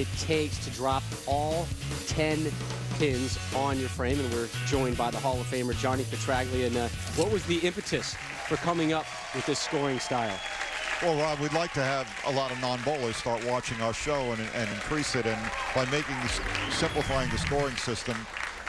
it takes to drop all 10 pins on your frame. And we're joined by the Hall of Famer, Johnny Petraglia. And uh, what was the impetus for coming up with this scoring style? Well, Rob, we'd like to have a lot of non-bowlers start watching our show and, and increase it. And by making this, simplifying the scoring system,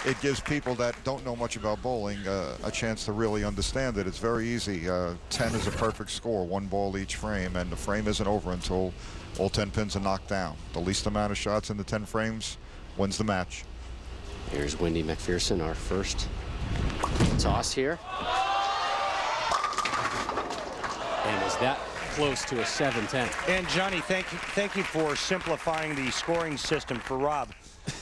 it gives people that don't know much about bowling uh, a chance to really understand it. It's very easy. Uh, 10 is a perfect score, one ball each frame, and the frame isn't over until all 10 pins are knocked down. The least amount of shots in the 10 frames wins the match. Here's Wendy Macpherson, our first toss here. And is that close to a 7-10. And Johnny, thank you, thank you for simplifying the scoring system for Rob.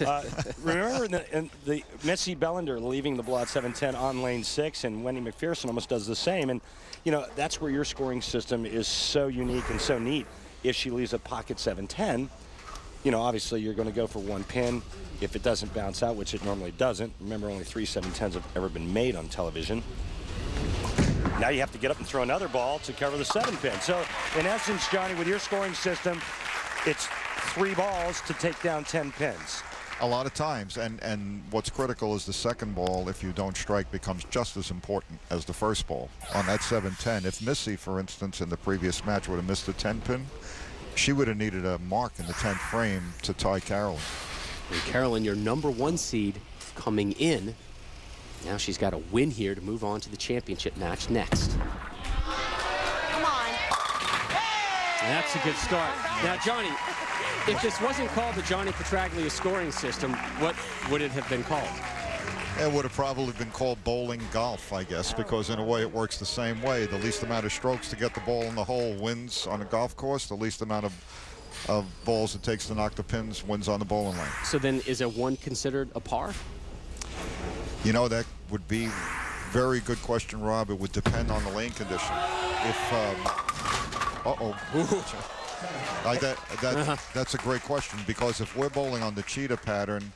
Uh, remember the, in the Missy Bellinder leaving the ball at 7-10 on lane six, and Wendy Macpherson almost does the same. And you know that's where your scoring system is so unique and so neat. If she leaves a pocket 7-10, you know obviously you're going to go for one pin. If it doesn't bounce out, which it normally doesn't, remember only three 7-10s have ever been made on television. Now you have to get up and throw another ball to cover the seven pin. So in essence, Johnny, with your scoring system, it's three balls to take down 10 pins. A lot of times, and, and what's critical is the second ball, if you don't strike, becomes just as important as the first ball. On that 7-10, if Missy, for instance, in the previous match would have missed the 10 pin, she would have needed a mark in the 10th frame to tie Carolyn. And Carolyn, your number one seed coming in. Now she's got a win here to move on to the championship match next. Come on. That's a good start. Now, Johnny, if this wasn't called the Johnny Petraglia scoring system, what would it have been called? It would have probably been called bowling golf, I guess, because in a way it works the same way. The least amount of strokes to get the ball in the hole wins on a golf course. The least amount of, of balls it takes to knock the pins wins on the bowling lane. So then is a one considered a par? You know, that would be very good question, Rob. It would depend on the lane condition. If, um, uh-oh. Like that, that, Uh-huh. that's a great question because if we're bowling on the cheetah pattern,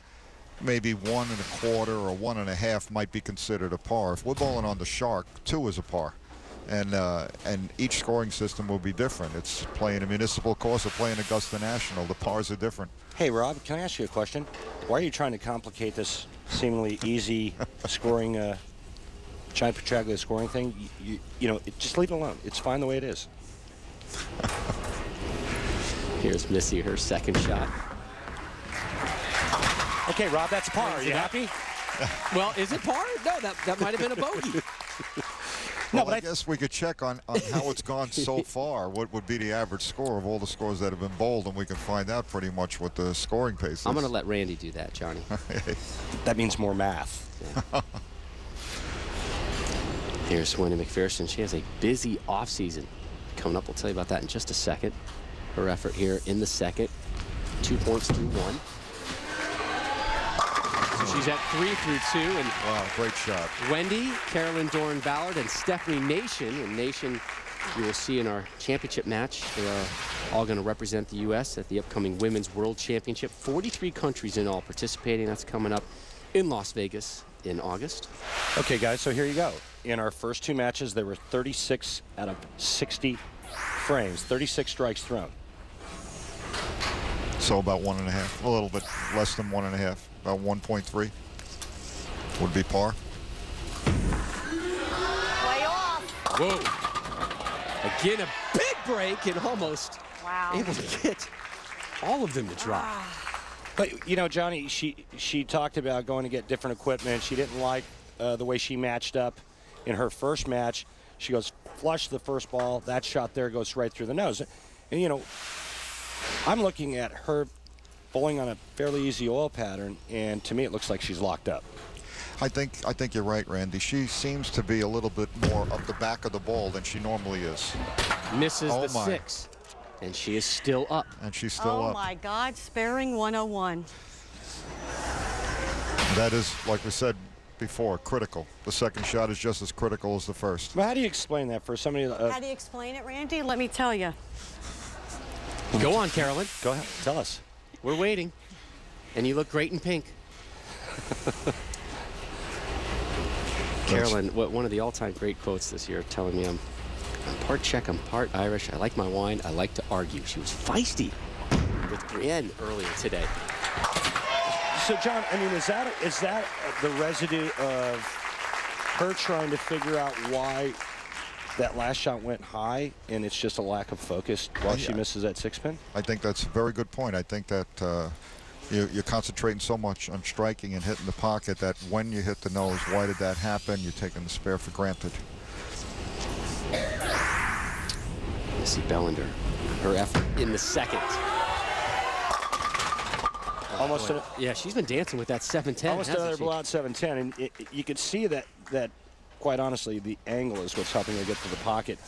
maybe one and a quarter or one and a half might be considered a par. If we're bowling on the shark, two is a par. And uh, and each scoring system will be different. It's playing a municipal course or playing Augusta National. The pars are different. Hey, Rob, can I ask you a question? Why are you trying to complicate this seemingly easy scoring, uh, Johnny Petraglia scoring thing? You, you, you know, it, just leave it alone. It's fine the way it is. Here's Missy, her second shot. Okay, Rob, that's a par. Are you Yeah. happy? Well, is it par? No, that, that might have been a bogey. Well, but I I- guess we could check on, on how it's gone so far. What would be the average score of all the scores that have been bowled, and we can find out pretty much what the scoring pace is. I'm going to let Randy do that, Johnny. That means more math. Here's Wendy Macpherson. She has a busy offseason coming up. We'll tell you about that in just a second. Her effort here in the second. Two points through one. So she's at three through two. And Wow, great shot. Wendy, Carolyn Dorin Ballard, and Stefanie Nation. And Nation, you will see in our championship match. They are all going to represent the U.S. at the upcoming Women's World Championship. 43 countries in all participating. That's coming up in Las Vegas in August. Okay, guys, so here you go. In our first two matches, there were 36 out of 60 frames, 36 strikes thrown. So about one and a half, a little bit less than one and a half, about 1.3 would be par. Way off. Whoa. Again, a big break and almost Wow. able to get all of them to drop. But you know, Johnny, she she talked about going to get different equipment. She didn't like uh, the way she matched up in her first match. She goes flush the first ball. That shot there goes right through the nose. And you know, I'm looking at her bowling on a fairly easy oil pattern, and to me, it looks like she's locked up. I think I think you're right, Randy. She seems to be a little bit more up the back of the ball than she normally is, Misses Oh the my. six. And she is still up. and she's still oh up. my God, sparing 101. That is, like we said before, critical. The second shot is just as critical as the first. Well, how do you explain that for somebody? Uh, How do you explain it, Randy? Let me tell you. Go on, Carolyn. go ahead, tell us. We're waiting. And you look great in pink. Carolyn, what, one of the all-time great quotes this year telling me I'm, I'm part Czech, I'm part Irish. I like my wine. I like to argue. She was feisty. with Brienne earlier today. So, John, I mean, is that is that the residue of her trying to figure out why that last shot went high, and it's just a lack of focus while she misses that six pin? I think that's a very good point. I think that uh, you, you're concentrating so much on striking and hitting the pocket that when you hit the nose, why did that happen? You're taking the spare for granted. Missy Bellinder, her effort in the second. Almost, Boy, a, yeah, she's been dancing with that 710. almost hasn't another she? blowout 710, and it, it- you could see that that quite honestly, the angle is what's helping her get to the pocket.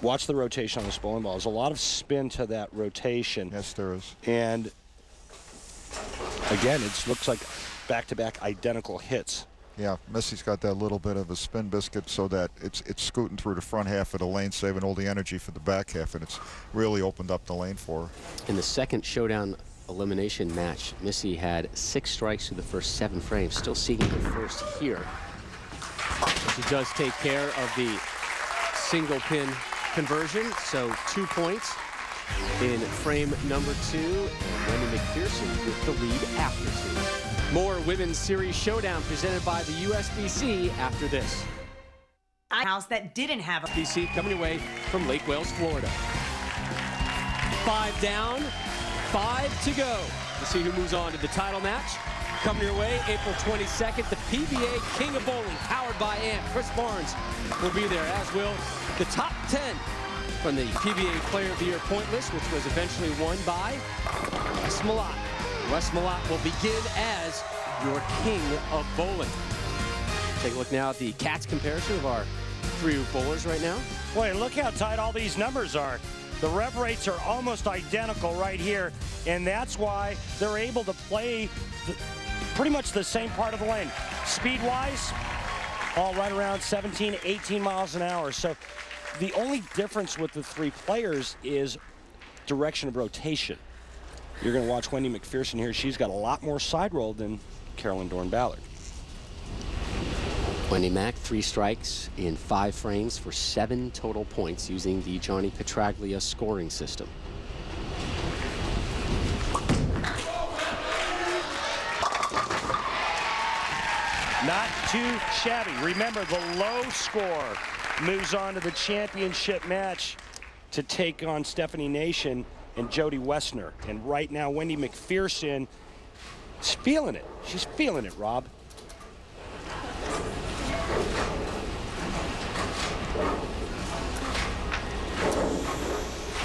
Watch the rotation on this bowling ball. There's a lot of spin to that rotation. Yes, there is. And again, it looks like back-to-back identical hits. Yeah, Missy's got that little bit of a spin biscuit so that it's it's scooting through the front half of the lane, saving all the energy for the back half, and it's really opened up the lane for her. In the second showdown elimination match, Missy had six strikes through the first seven frames, still seeking the first here. She does take care of the single pin conversion, so two points in frame number two, and Wendy Macpherson with the lead after two. More Women's Series Showdown presented by the USBC after this. house that didn't have a BC coming away from Lake Wales, Florida. Five down, five to go. To see who moves on to the title match. Coming your way, April 22nd, the PBA King of Bowling, powered by AMP. Chris Barnes will be there, as will the top 10 from the PBA Player of the Year point list, which was eventually won by Wes Malott. Wes Malott will begin as your king of bowling. Take a look now at the Cats comparison of our three bowlers right now. Boy, look how tight all these numbers are. The rev rates are almost identical right here, and that's why they're able to play pretty much the same part of the lane. Speed-wise, all right around 17, 18 miles an hour. So the only difference with the three players is direction of rotation. You're going to watch Wendy Macpherson here. She's got a lot more side roll than Carolyn Dorin Ballard. Wendy Mack, three strikes in five frames for seven total points using the Johnny Petraglia scoring system. Not too shabby. Remember, the low score moves on to the championship match to take on Stefanie Nation and Jodi Woessner. And right now, Wendy Macpherson is feeling it. She's feeling it, Rob.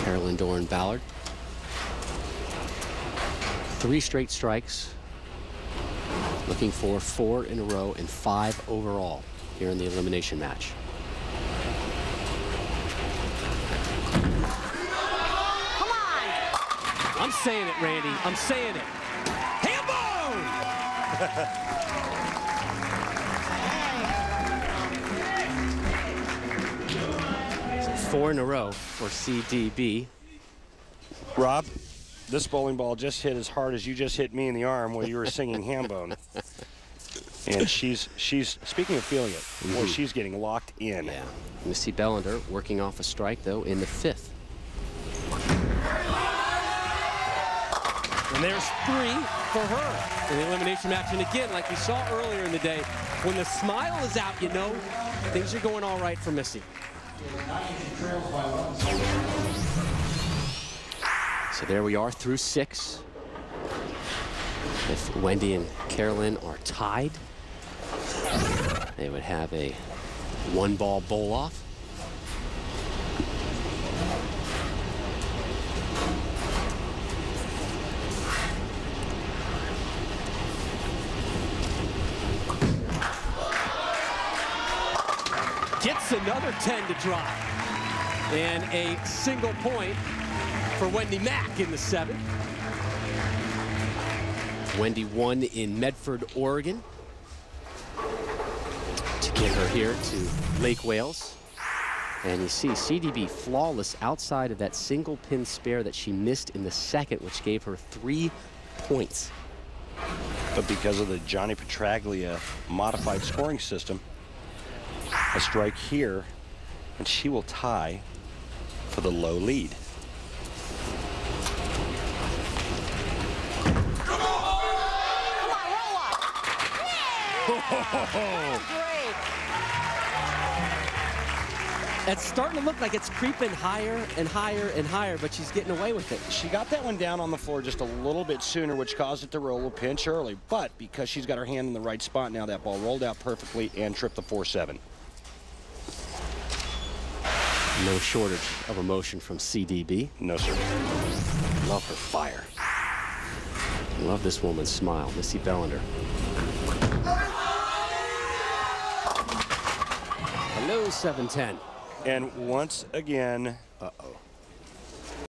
Carolyn Dorin Ballard. Three straight strikes. Looking for four in a row and five overall here in the elimination match. Come on. I'm saying it, Randy. I'm saying it. Hambone! Four in a row for CDB. Rob, this bowling ball just hit as hard as you just hit me in the arm while you were singing Hambone. And she's, she's speaking of feeling it, boy, mm-hmm. she's getting locked in. Yeah. Missy Bellinder working off a strike, though, in the fifth. And there's three for her in the elimination match. And again, like we saw earlier in the day, when the smile is out, you know things are going all right for Missy. So there we are through six. If Wendy and Carolyn are tied, they would have a one ball bowl off. Gets another 10 to drop. And a single point for Wendy Mack in the seventh. Wendy won in Medford, Oregon to get her here to Lake Wales. And you see CDB flawless outside of that single pin spare that she missed in the second, which gave her three points. But because of the Johnny Petraglia modified scoring system, a strike here, and she will tie for the low lead. Great. It's starting to look like it's creeping higher and higher and higher, but she's getting away with it. She got that one down on the floor just a little bit sooner, which caused it to roll a pinch early. But because she's got her hand in the right spot now, that ball rolled out perfectly and tripped the 4-7. No shortage of emotion from CDB. No, sir. Love her fire. Love this woman's smile, Missy Bellinder. Hello, 710. And once again, Uh-oh.